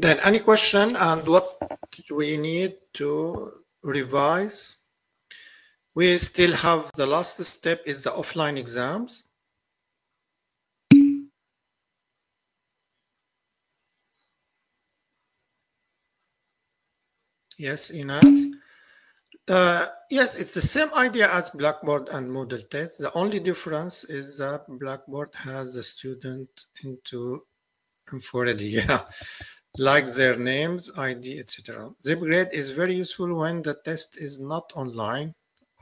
Then any question and what we need to revise? We still have the last step is the offline exams. Yes, Ines. Uh, yes, it's the same idea as Blackboard and Moodle test. The only difference is that Blackboard has the student into already, yeah, like their names, ID, etc. ZipGrade is very useful when the test is not online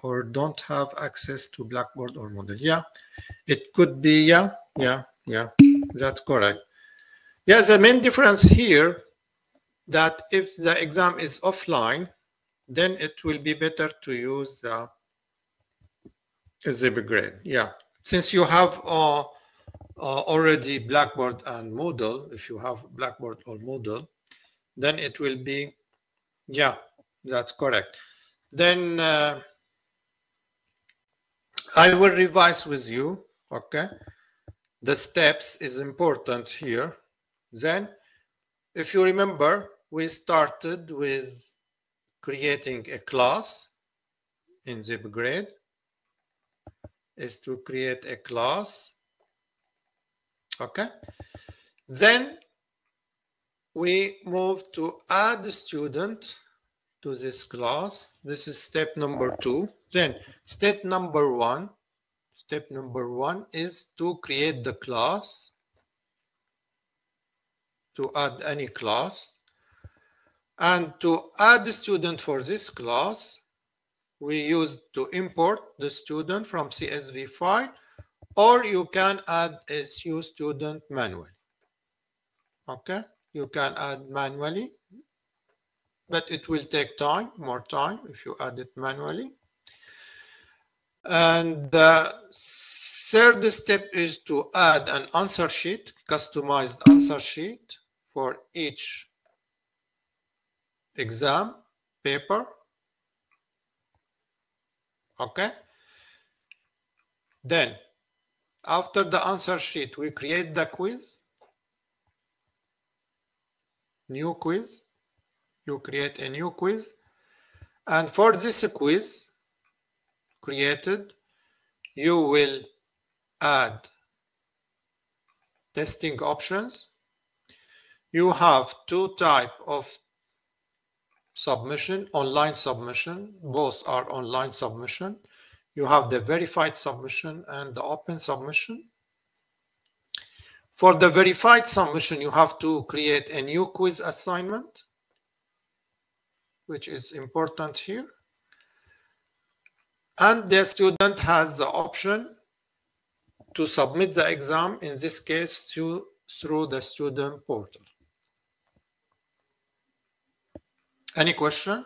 or don't have access to Blackboard or Moodle. Yeah, it could be, yeah, yeah, yeah, that's correct. Yeah, the main difference here that if the exam is offline, then it will be better to use the ZipGrade. Yeah, since you have uh, uh, already Blackboard and Moodle, if you have Blackboard or Moodle, then it will be, yeah, that's correct. Then uh, I will revise with you, okay? The steps is important here. Then, if you remember, we started with creating a class in ZipGrade is to create a class. Okay. Then we move to add student to this class. This is step number two. Then step number one, step number one is to create the class, to add any class. And to add the student for this class, we use to import the student from CSV file, or you can add a new student manually. Okay, you can add manually, but it will take time, more time if you add it manually. And the third step is to add an answer sheet, customized answer sheet for each exam paper okay then after the answer sheet we create the quiz new quiz you create a new quiz and for this quiz created you will add testing options you have two type of submission, online submission. Both are online submission. You have the verified submission and the open submission. For the verified submission, you have to create a new quiz assignment, which is important here. And the student has the option to submit the exam, in this case, to, through the student portal. Any question?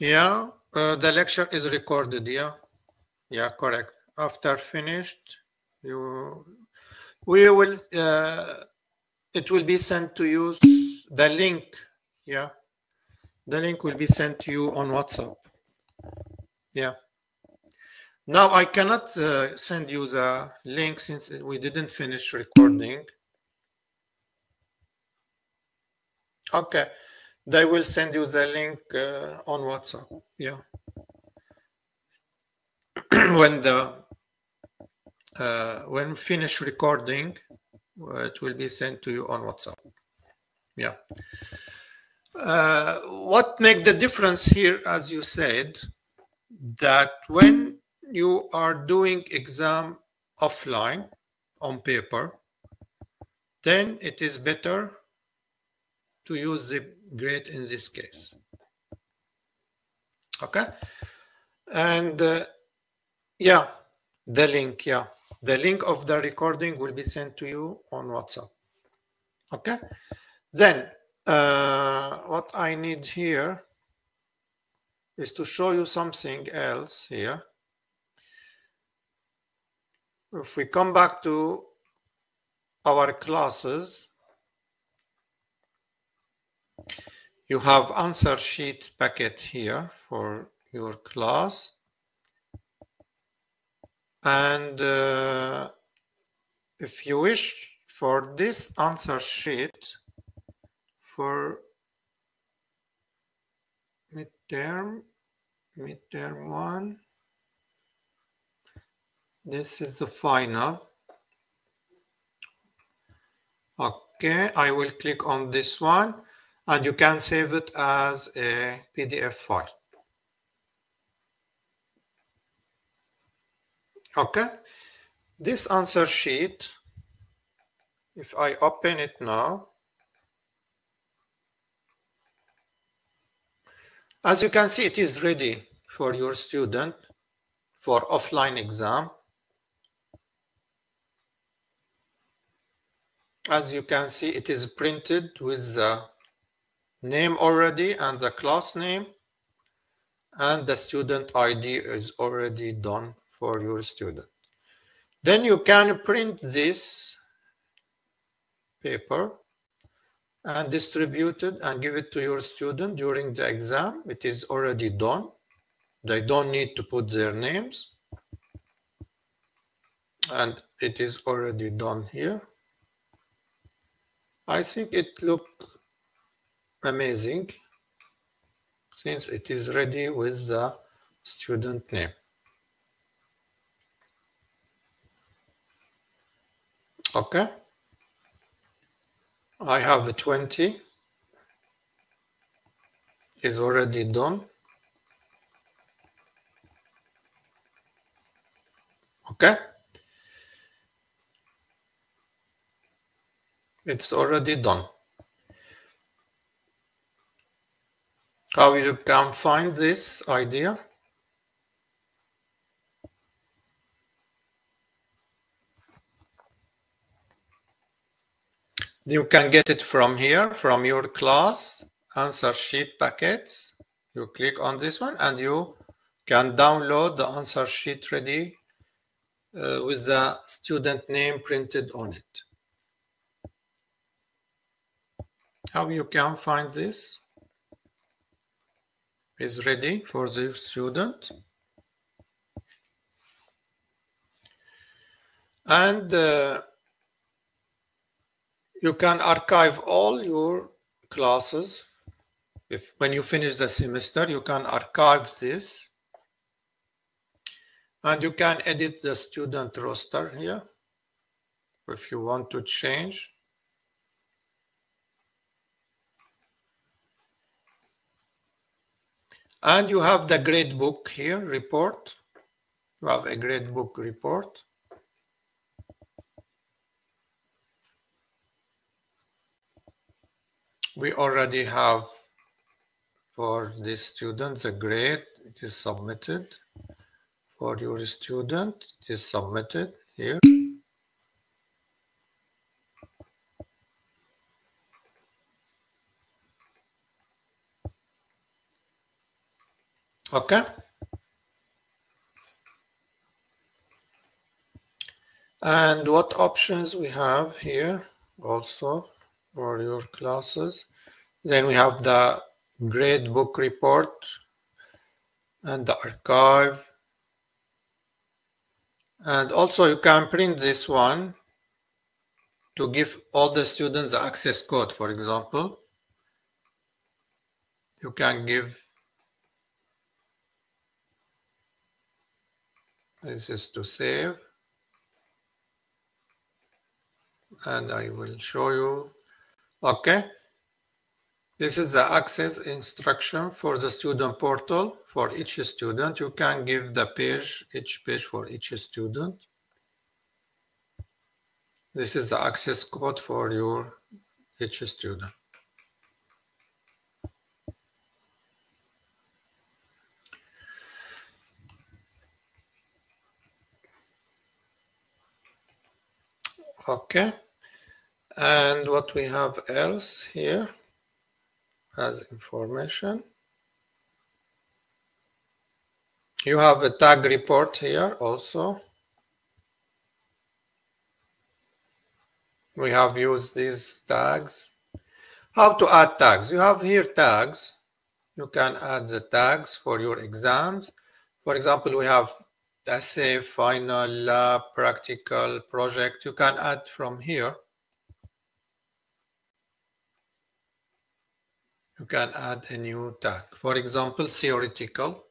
Yeah, uh, the lecture is recorded. Yeah, yeah, correct. After finished, you we will. Uh, it will be sent to you. The link. Yeah, the link will be sent to you on WhatsApp. Yeah. Now I cannot uh, send you the link since we didn't finish recording. Okay, they will send you the link uh, on WhatsApp. Yeah. when the uh, when finish recording, uh, it will be sent to you on WhatsApp. Yeah. Uh, what make the difference here, as you said, that when you are doing exam offline on paper, then it is better to use the grade in this case. Okay. And uh, yeah, the link, yeah. The link of the recording will be sent to you on WhatsApp. Okay. Then uh, what I need here is to show you something else here if we come back to our classes, you have answer sheet packet here for your class. and uh, if you wish for this answer sheet for midterm midterm one this is the final okay I will click on this one and you can save it as a PDF file. Okay. This answer sheet if I open it now as you can see it is ready for your student for offline exam. As you can see it is printed with the name already and the class name and the student ID is already done for your student. Then you can print this paper and distribute it and give it to your student during the exam. It is already done. They don't need to put their names. And it is already done here. I think it look amazing since it is ready with the student name. Okay. I have a 20 is already done. Okay. It's already done. How you can find this idea? You can get it from here, from your class answer sheet packets. You click on this one and you can download the answer sheet ready uh, with the student name printed on it. How you can find this is ready for the student. And uh, you can archive all your classes. If when you finish the semester, you can archive this. And you can edit the student roster here if you want to change. And you have the grade book here report. You have a grade book report. we already have for this student the grade it is submitted for your student it is submitted here okay and what options we have here also for your classes. Then we have the grade book report and the archive. And also you can print this one to give all the students access code, for example. You can give this is to save and I will show you Okay. This is the access instruction for the student portal for each student. You can give the page, each page for each student. This is the access code for your each student. Okay. And what we have else here as information. You have a tag report here also. We have used these tags. How to add tags? You have here tags. You can add the tags for your exams. For example, we have essay, final, lab, practical, project. You can add from here. You can add a new tag. For example, theoretical.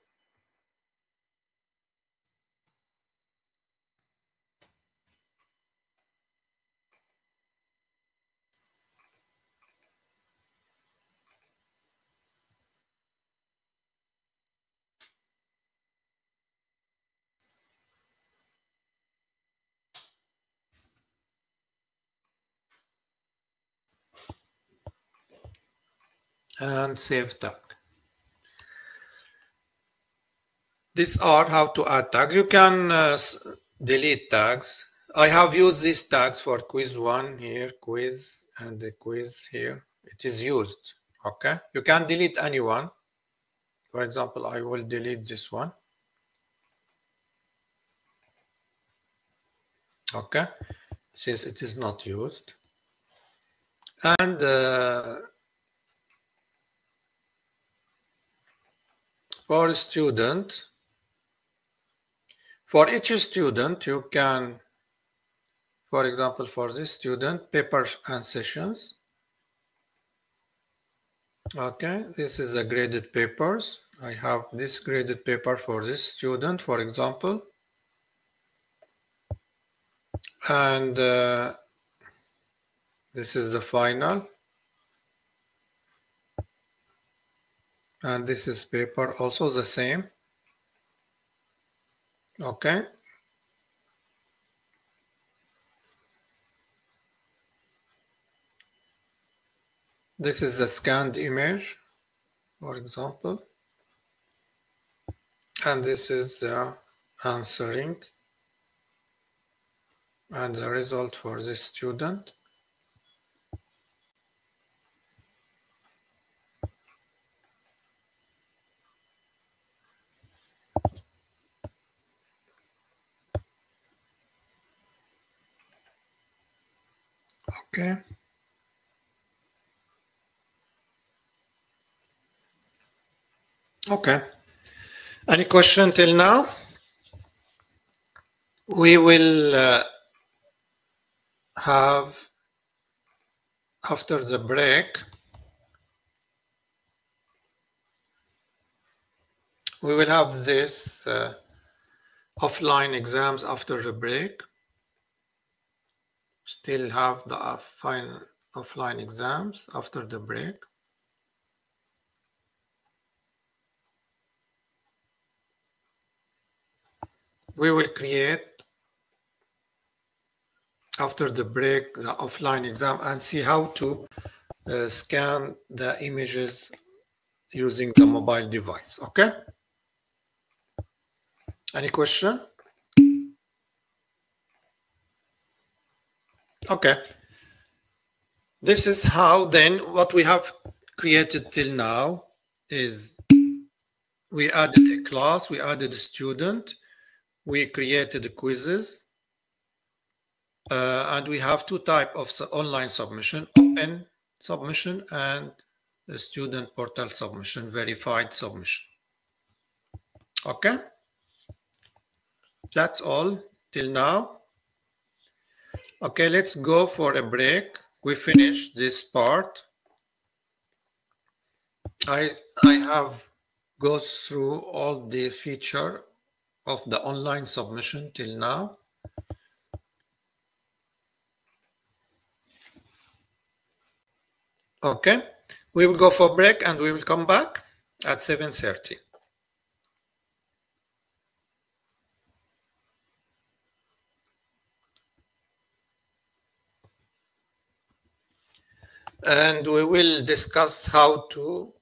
And save tag. These are how to add tags. You can uh, delete tags. I have used these tags for quiz one here, quiz, and the quiz here. It is used. Okay. You can delete any one. For example, I will delete this one. Okay. Since it is not used. And uh, for student, for each student, you can, for example, for this student, papers and sessions. Okay, this is a graded papers. I have this graded paper for this student, for example. And uh, this is the final. And this is paper also the same. Okay. This is the scanned image for example. And this is the answering and the result for this student Okay. Okay. Any question till now? We will uh, have, after the break, we will have this uh, offline exams after the break still have the offline, offline exams after the break. We will create after the break the offline exam and see how to uh, scan the images using the mobile device. Okay? Any question? Okay. This is how then what we have created till now is we added a class, we added a student, we created quizzes, uh, and we have two type of online submission, open submission and the student portal submission, verified submission. Okay. That's all till now. Okay, let's go for a break. We finish this part. I, I have go through all the feature of the online submission till now. Okay, we will go for break and we will come back at 7.30. and we will discuss how to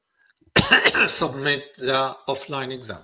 submit the offline exam.